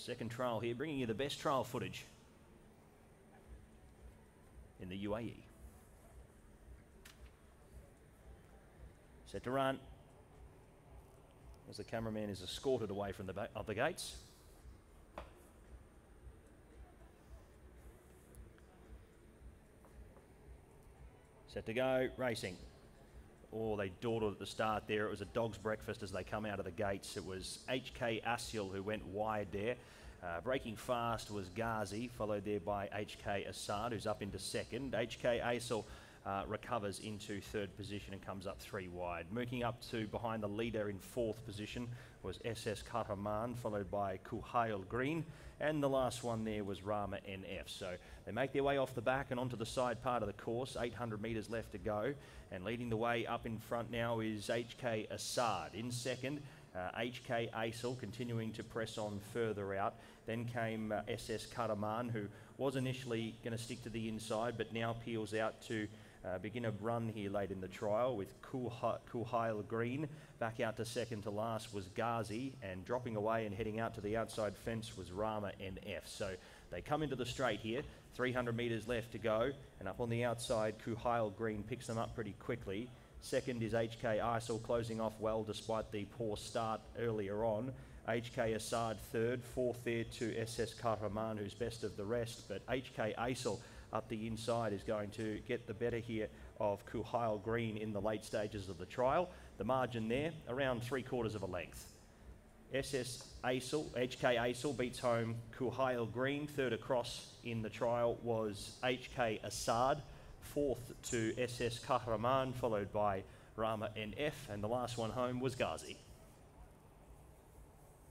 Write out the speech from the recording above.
Second trial here, bringing you the best trial footage in the UAE. Set to run as the cameraman is escorted away from the the gates. Set to go, racing. Oh, they dawdled at the start there. It was a dog's breakfast as they come out of the gates. It was HK Asil who went wide there. Uh, breaking fast was Ghazi, followed there by HK Assad, who's up into second. HK Asil uh, recovers into third position and comes up three wide. Moving up to behind the leader in fourth position was SS Kahraman, followed by Kuhail Green, and the last one there was Rama NF. So they make their way off the back and onto the side part of the course, 800 metres left to go, and leading the way up in front now is HK Assad. In second, uh, HK Asil continuing to press on further out. Then came uh, SS Kahraman, who was initially going to stick to the inside, but now peels out to uh, begin a run here late in the trial with Kuhail Green. Back out to second to last was Ghazi, and dropping away and heading out to the outside fence was Rama NF. So they come into the straight here, 300 metres left to go, and up on the outside, Kuhail Green picks them up pretty quickly. Second is HK Asil closing off well despite the poor start earlier on. HK Assad third, fourth there to SS Kahraman, who's best of the rest, but HK Asil up the inside is going to get the better here of Kuhail Green in the late stages of the trial. The margin there, around three quarters of a length. SS Asil, HK Asil beats home Kuhail Green. Third across in the trial was HK Assad. Fourth to SS Kahraman, followed by Rama NF. And the last one home was Ghazi.